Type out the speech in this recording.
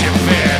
your fear.